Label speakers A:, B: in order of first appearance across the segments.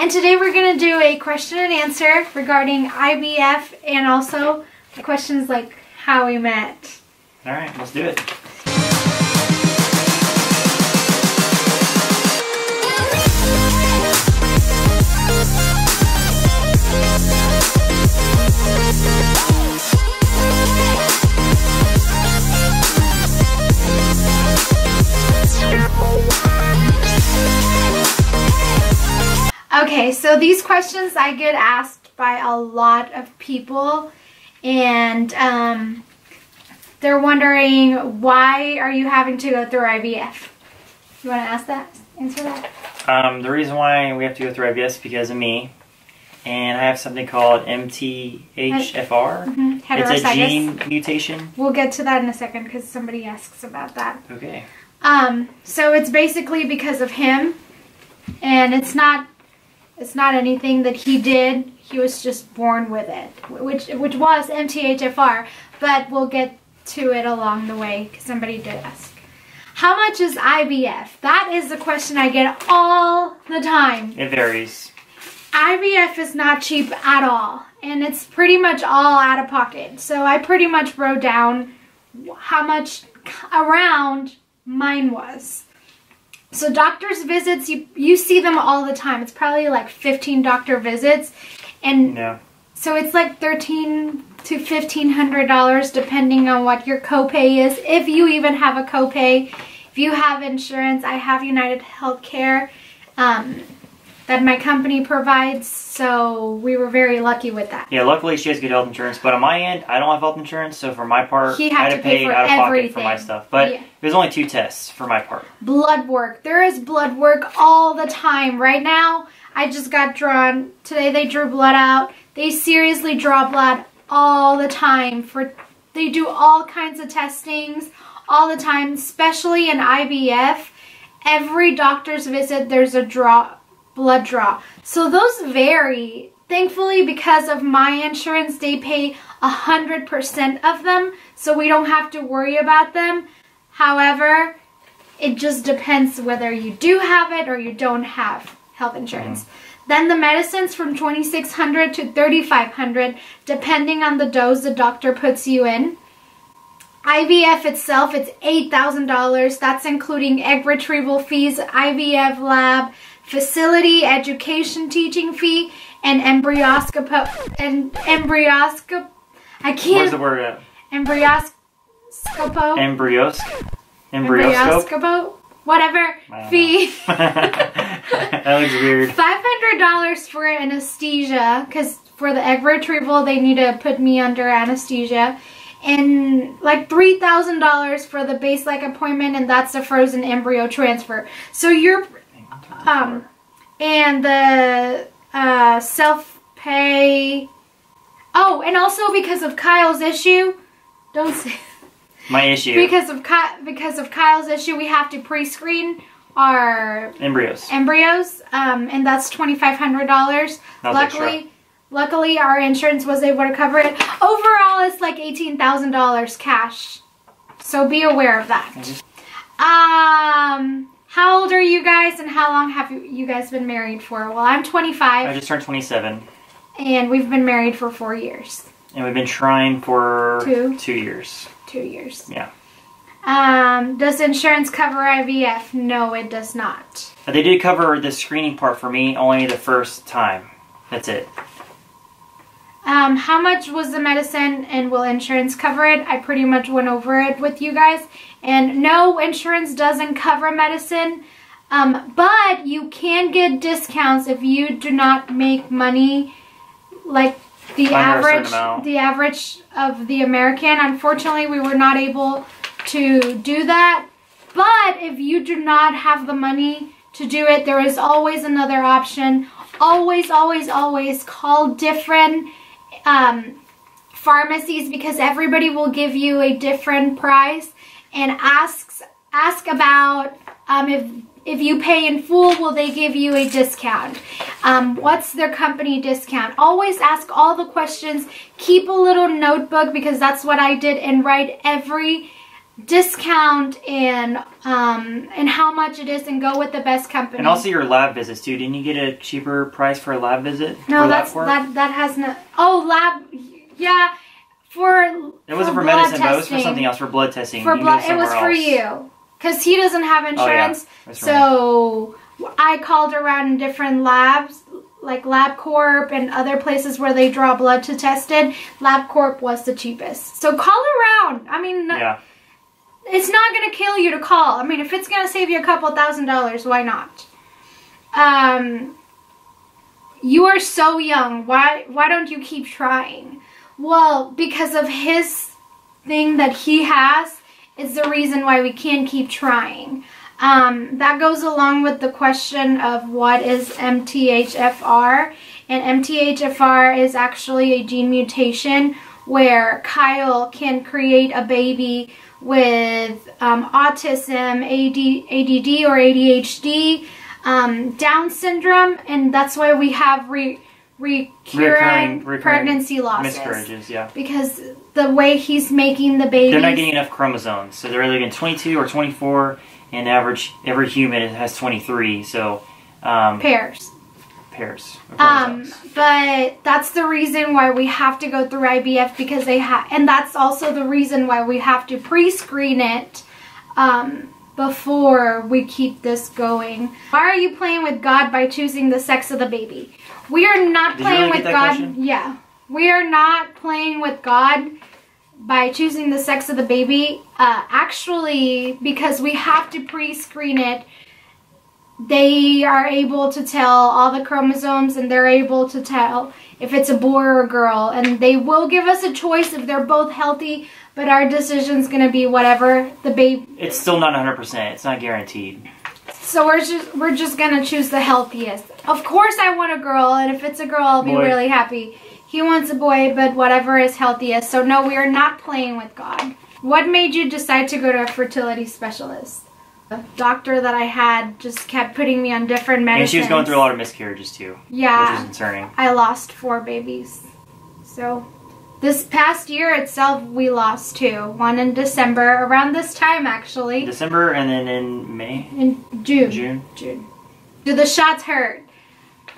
A: And today we're going to do a question and answer regarding IVF and also questions like how we met.
B: All right, let's do it.
A: Okay, so these questions I get asked by a lot of people, and um, they're wondering why are you having to go through IVF? You want to ask that? Answer that?
B: Um, the reason why we have to go through IVF is because of me, and I have something called MTHFR.
A: Mm-hmm.
B: It's a gene mutation.
A: We'll get to that in a second because somebody asks about that.
B: Okay.
A: Um, so it's basically because of him, and it's not it's not anything that he did. He was just born with it, which which was MTHFR. But we'll get to it along the way because somebody did ask. How much is IVF? That is the question I get all the time.
B: It varies.
A: IVF is not cheap at all, and it's pretty much all out of pocket. So I pretty much wrote down how much around mine was. So doctor's visits, you you see them all the time. It's probably like 15 doctor visits, and
B: Yeah.
A: so it's like 13 to 1500 dollars depending on what your copay is. If you even have a copay, if you have insurance, I have United Healthcare. Um, that my company provides, so we were very lucky with that.
B: Yeah, luckily she has good health insurance, but on my end, I don't have health insurance, so for my part,
A: He had
B: I had
A: to
B: to
A: pay
B: pay out of pocket for my stuff. But
A: Yeah.
B: was only two tests for my part.
A: blood work. There is blood work all the time. Right now, I just got drawn. Today they drew blood out. They seriously draw blood all the time for they do all kinds of testings all the time, especially in IVF. Every doctor's visit there's a draw blood draw. So those vary. Thankfully because of my insurance they pay a hundred percent of them, so we don't have to worry about them. However, it just depends whether you do have it or you don't have health insurance. Mm-hmm. Then the medicines from 2600 to 3500 depending on the dose the doctor puts you in. IVF itself it's $8,000. That's including egg retrieval fees, IVF lab, facility education teaching fee and embryoscope and embryoscope I can't Where's
B: the word at?
A: embryoscopo
B: Embryos? Embryoscope?
A: embryoscopo whatever fee
B: that looks weird.
A: $500 for anesthesia because for the egg retrieval they need to put me under anesthesia and like $3000 for the base like appointment and that's the frozen embryo transfer so you're um and the uh self-pay oh and also because of kyle's issue don't say
B: My issue.
A: because of Ky- because of Kyle's issue, we have to pre-screen our
B: Embryos.
A: embryos, um, and that's twenty five hundred dollars. Luckily, luckily our insurance was able to cover it. Overall, it's like eighteen thousand dollars cash. So be aware of that. Um, how old are you guys, and how long have you, you guys been married for? Well, I'm 25.
B: I just turned 27,
A: and we've been married for four years,
B: and we've been trying for
A: Two.
B: two years.
A: two years.
B: Yeah.
A: Um, does insurance cover IVF? No, it does not.
B: But They did cover the screening part for me only the first time. That's it.
A: Um, how much was the medicine and will insurance cover it? I pretty much went over it with you guys. And no, insurance doesn't cover medicine. Um, but you can get discounts if you do not make money like the average the average of the American. Unfortunately, we were not able to do that. But if you do not have the money to do it, there is always another option. Always, always, always call different um, pharmacies because everybody will give you a different price and asks ask about um, if if you pay in full will they give you a discount? Um, what's their company discount? Always ask all the questions. Keep a little notebook because that's what i did and write every discount and um, and how much it is and go with the best company.
B: And also your lab visits too. Didn't you get a cheaper price for a lab visit?
A: no, that's that that has no. Oh, lab. Yeah, for
B: It wasn't for,
A: blood
B: medicine, but it was for something else for blood testing.
A: For blood, it was
B: somewhere
A: for
B: else.
A: you because he doesn't have insurance.
B: Oh, yeah. That's right.
A: So I called around different labs, like LabCorp and other places where they draw blood to test it. LabCorp was the cheapest. So call around. I mean,
B: yeah,
A: it's not going to kill you to call. I mean, if it's going to save you a couple thousand dollars, why not? Um, you are so young. Why why don't you keep trying? Well, because of his thing that he has is the reason why we can't keep trying. Um, that goes along with the question of what is MTHFR. And MTHFR is actually a gene mutation where Kyle can create a baby with um, autism, AD, ADD or ADHD, um, Down syndrome, and that's why we have re- recurring,
B: recurring
A: pregnancy losses.
B: miscarriages. Yeah,
A: Because the way he's making the baby.
B: they're not getting enough chromosomes, so they're either getting 22 or 24. And average, every human has 23. So um,
A: pairs.
B: Pairs.
A: Um, but that's the reason why we have to go through IVF because they have, and that's also the reason why we have to pre-screen it um, before we keep this going. Why are you playing with God by choosing the sex of the baby? We are not
B: Did
A: playing
B: really
A: with God.
B: question?
A: Yeah, we are not playing with God by choosing the sex of the baby. Uh, actually, because we have to pre-screen it they are able to tell all the chromosomes and they're able to tell if it's a boy or a girl and they will give us a choice if they're both healthy but our decision's going to be whatever the baby
B: it's still not 100%. It's not guaranteed.
A: so we're just we're just going to choose the healthiest of course i want a girl and if it's a girl i'll be
B: Boy.
A: really happy he wants a boy but whatever is healthiest so no we are not playing with god what made you decide to go to a fertility specialist doctor that i had just kept putting me on different medicines
B: And she was going through a lot of miscarriages too,
A: Yeah.
B: which is concerning.
A: I lost four babies. So this past year itself, we lost two. One in December, around this time actually,
B: December and then in May,
A: in June.
B: June.
A: June. Do the shots hurt?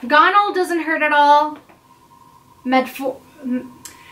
A: Gonal doesn't hurt at all. Menopur.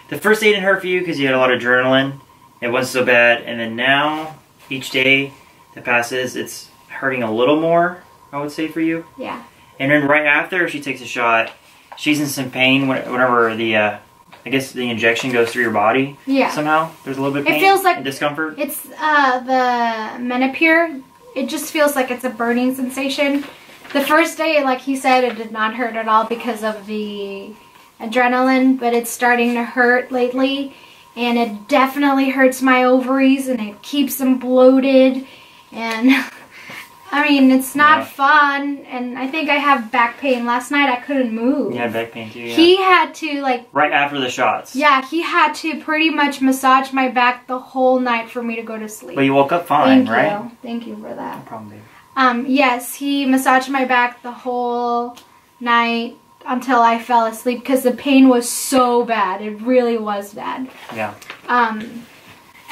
B: The first day didn't hurt for you because you had a lot of adrenaline. It wasn't so bad, and then now each day that passes, it's hurting a little more. I would say for you.
A: Yeah.
B: And then right after she takes a shot, she's in some pain whenever the, uh, I guess the injection goes through your body
A: Yeah.
B: somehow. There's a little bit of
A: It feels like-
B: and discomfort.
A: It's uh the Menopur. It just feels like it's a burning sensation. The first day, like he said, it did not hurt at all because of the adrenaline, but it's starting to hurt lately. And it definitely hurts my ovaries and it keeps them bloated. And I mean, it's not
B: Yeah.
A: fun. And I think I have back pain. Last night I couldn't move.
B: Had back pain too, yeah.
A: He had to, like,
B: right after the shots.
A: yeah, he had to pretty much massage my back the whole night for me to go to sleep.
B: But you woke up fine,
A: Thank
B: right?
A: you. Thank you for that.
B: No problem, babe.
A: Um, yes, he massaged my back the whole night until I fell asleep because the pain was so bad. It really was bad.
B: Yeah.
A: Um,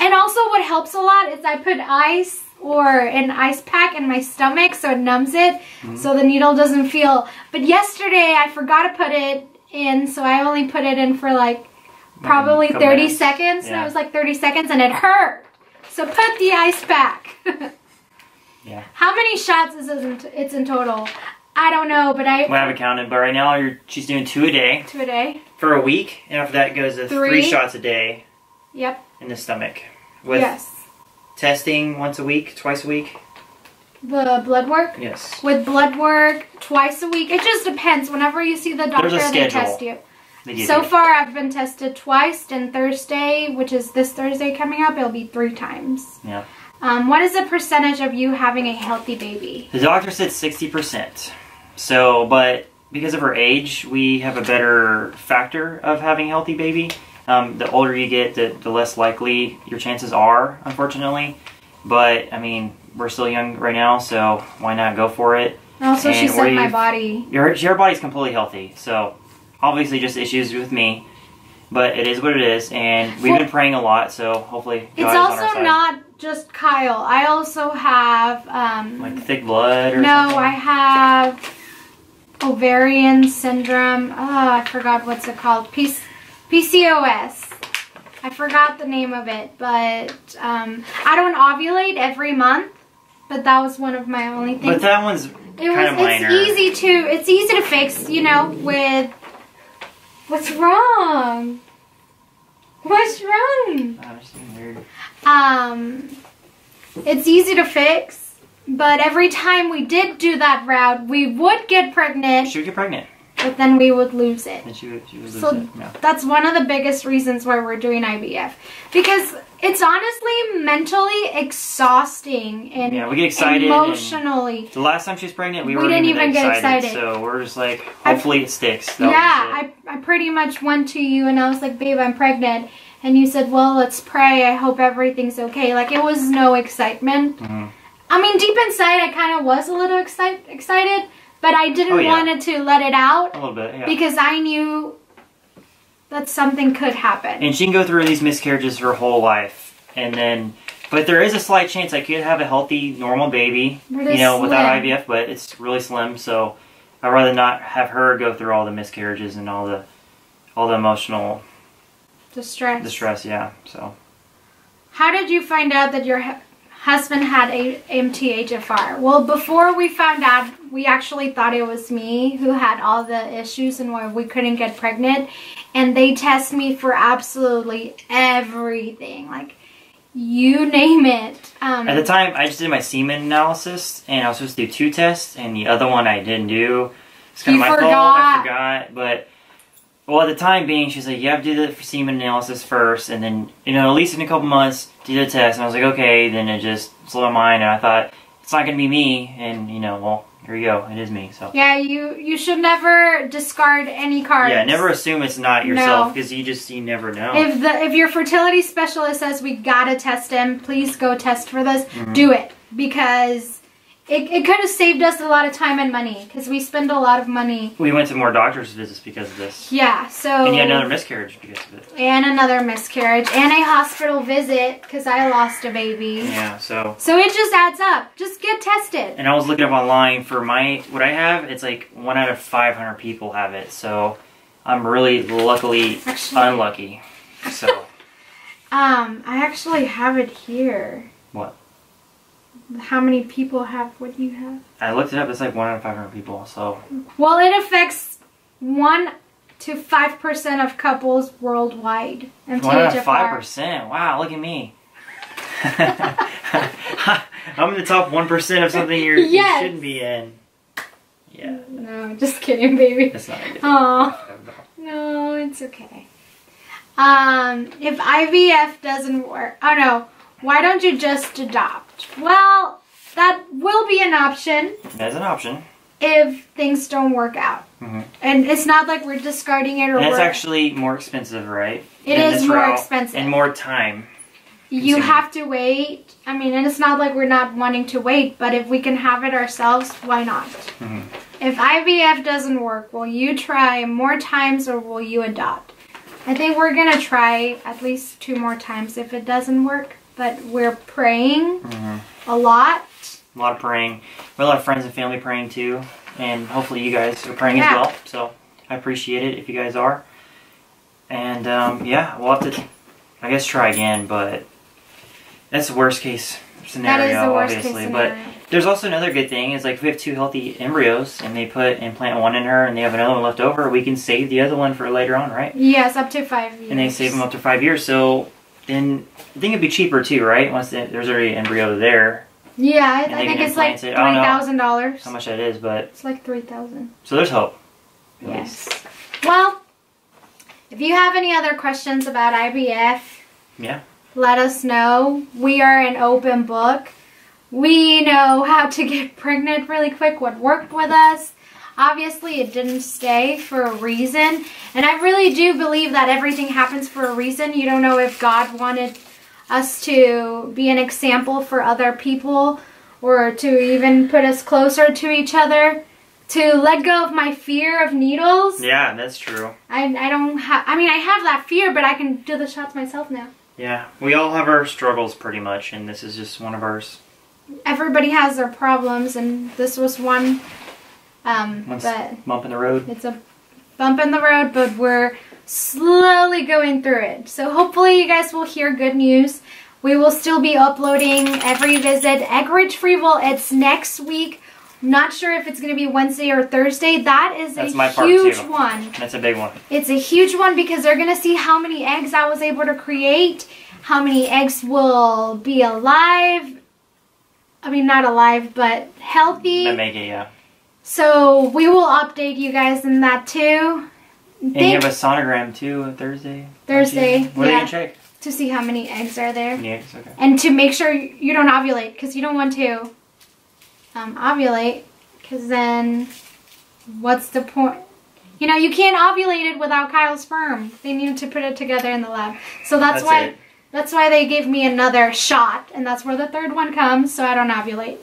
A: and also what helps a lot is I put ice or an ice pack in my stomach so it numbs it
B: Mm-hmm.
A: so the needle doesn't feel. But yesterday I forgot to put it in so I only put it in for like probably 30
B: minutes.
A: seconds.
B: Yeah.
A: It was like 30 seconds and it hurt. So put the ice back.
B: Yeah.
A: How many shots is it in, it's in total? I don't know, but I
B: Well, I haven't counted, but right now you're, she's doing two a day
A: two a day.
B: for a week, and after that goes to three,
A: Three.
B: shots a day
A: Yep.
B: in the stomach. With
A: yes.
B: Testing once a week, twice a week.
A: The blood work
B: Yes.
A: with blood work twice a week. It just depends. Whenever you see the doctor, they test you.
B: They
A: So
B: you.
A: far, I've been tested twice, and Thursday, which is this Thursday coming up, it'll be three times.
B: Yeah.
A: Um, what is the percentage of you having a healthy baby?
B: The doctor said 60%. So, but because of her age, we have a better factor of having a healthy baby. Um, the older you get, the, the less likely your chances are, unfortunately. But, I mean, we're still young right now, so why not go for it?
A: And also, she
B: And
A: said my body.
B: Your, your body's completely healthy, so obviously just issues with me. But it is what it is, and we've
A: Well-
B: been praying a lot, so hopefully God
A: It's
B: is on our
A: also not just Kyle. I also have um
B: like thick blood or
A: no,
B: something.
A: I have ovarian syndrome. Oh, I forgot what's it called. P- PCOS. I forgot the name of it, but um, I don't ovulate every month. But that was one of my only things.
B: But that one's
A: it
B: kind
A: was.
B: of minor.
A: It's easy to. It's easy to fix. You know, with what's wrong. What's wrong?
B: It's.
A: Um, it's easy to fix, but every time we did do that route, we would get pregnant,
B: She would get pregnant,
A: but then we would lose it.
B: and she would, she would lose
A: So-
B: it. No.
A: That's one of the biggest reasons why we're doing IVF. Because it's honestly mentally exhausting and
B: Yeah, we get excited.
A: emotionally.
B: the last time she was pregnant, we,
A: We didn't
B: even,
A: get
B: excited,
A: excited.
B: So we're just like,
A: I-
B: hopefully it sticks. That
A: yeah,
B: it.
A: I, I pretty much went to you and I was like, babe, I'm pregnant. And you said, well, let's pray. I hope everything's okay. Like, it was no excitement.
B: Mhm.
A: I mean, deep inside, I kind of was a little excite- excited, but I didn't
B: Oh, yeah.
A: want to let it out
B: a little bit. Yeah.
A: because I knew that something could happen.
B: and she can go through these miscarriages her whole life, and then, but there is a slight chance I could have a healthy, normal baby,
A: Really
B: you know, without. IVF, but it's really slim. So I'd rather not have her go through all the miscarriages and all the, all the emotional
A: Distress.
B: distress. Yeah. So
A: How did you find out that your husband had a MTHFR? Well, before we found out, we actually thought it was me who had all the issues and why we couldn't get pregnant. And they test me for absolutely everything, like you name it. Um,
B: at the time, I just did my semen analysis, and I was supposed to do two tests, and the other one I didn't do. It's kind of my fault. I forgot, but. Well, at the time being, she's like, you have to do the semen analysis first, and then, you know, at least in a couple months, do the test. And I was like, okay, then it just slipped my mind, and I thought, it's not going to be me, and, you know, well, here you go, it is me, so.
A: yeah, you you should never discard any cards.
B: Yeah, never assume it's not yourself,
A: No.
B: because you just, you never know.
A: If the if your fertility specialist says we gotta test him, please go test for this.
B: Mhm.
A: Do it because it, it could have saved us a lot of time and money because we spend a lot of money.
B: we went to more doctor's visits because of this.
A: Yeah, so
B: And you had another miscarriage because of it.
A: and another miscarriage and a hospital visit because I lost a baby.
B: Yeah, so.
A: So it just adds up. Just get tested.
B: And I was looking up online for my what I have. It's like one out of five hundred people have it. So I'm really luckily
A: Actually-
B: unlucky. So
A: Um, I actually have it here.
B: What?
A: How many people have what you have?
B: I looked it up. It's like one out of five hundred people. So
A: Well, it affects one to five percent of couples worldwide.
B: one out of five percent. Wow, look at me. I'm in the top one percent of something you're,
A: Yes.
B: you shouldn't be in. Yeah,
A: No, just kidding, baby.
B: that's not it.
A: Oh no, it's okay. Um, if IVF doesn't work, oh no, why don't you just adopt? Well, that will be an option
B: That's an option.
A: if things don't work out.
B: Mhm.
A: And it's not like we're discarding it or
B: And it's actually more expensive, right?
A: It is more
B: route,
A: expensive.
B: and more time.
A: you have to wait. I mean, and it's not like we're not wanting to wait, but if we can have it ourselves, why not?
B: Mhm.
A: If IVF doesn't work, will you try more times or will you adopt? I think we're gonna try at least two more times if it doesn't work, but we're praying
B: Mhm.
A: a lot.
B: A lot of praying. We have a lot of friends and family praying too, and hopefully you guys are praying as well. So I appreciate it if you guys are. And um, yeah, we'll have to, I guess, try again, but that's the worst case scenario,
A: that is the worst
B: obviously.
A: case
B: But there's also another good thing is like if we have two healthy embryos and they put implant one in her and they have another one left over, we can save the other one for later on, right?
A: yes, up to five years.
B: And they save them up to five years. So then I think it'd be cheaper too, right? Once the, there's already an embryo there,
A: Yeah, I, I think it's like three
B: it. Know
A: thousand dollars.
B: how much that is, but
A: It's like three thousand.
B: so there's hope. least.
A: Yes. Well, if you have any other questions about IVF,
B: Yeah.
A: let us know. We are an open book. We know how to get pregnant really quick, what worked with us. Obviously, it didn't stay for a reason. And I really do believe that everything happens for a reason. You don't know if God wanted us to be an example for other people or to even put us closer to each other. to let go of my fear of needles.
B: Yeah, that's true.
A: I, I don't have, I mean, I have that fear, but I can do the shots myself now.
B: Yeah, we all have our struggles pretty much, and this is just one of ours.
A: Everybody has their problems, and this was one. Um,
B: One
A: but
B: bump in the road.
A: it's a bump in the road, but we're slowly going through it. So hopefully you guys will hear good news. We will still be uploading every visit. Egg retrieval, it's next week. Not sure if it's going to be Wednesday or Thursday. That is
B: That's
A: a huge one.
B: That's a big one.
A: It's a huge one because they're going to see how many eggs I was able to create, how many eggs will be alive. I mean, not alive, but healthy.
B: That make it, yeah.
A: So we will update you guys in that too.
B: And you have a sonogram too on Thursday.
A: Thursday,
B: What are
A: yeah.
B: you gonna check?
A: to see how many eggs are there.
B: Yeah, it's okay.
A: And to make sure you don't ovulate because you don't want to um, ovulate because then what's the point? You know, you can't ovulate it without Kyle's sperm. They need to put it together in the lab. So that's,
B: That's
A: why
B: it.
A: that's why they gave me another shot and that's where the third one comes so I don't ovulate.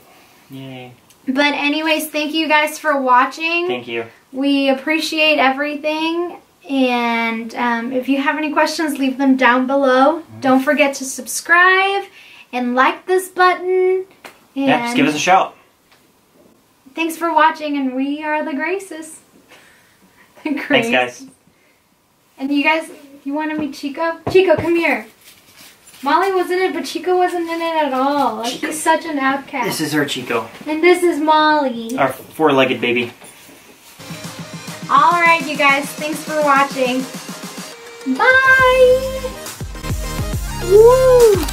B: Yay.
A: But anyways, thank you guys for watching.
B: Thank you.
A: We appreciate everything. And um, if you have any questions, leave them down below. Don't forget to subscribe and like this button. And
B: Yeah, just give us a shout.
A: thanks for watching. And we are the Grazes. The
B: Thanks, guys.
A: And you guys, you want to meet Chico? Chico, come here. Molly wasn't in it, but Chico wasn't in it at all. She's he's such an outcast.
B: This is her Chico.
A: And this is Molly.
B: Our four-legged baby.
A: Alright, you guys. Thanks for watching. Bye! Woo!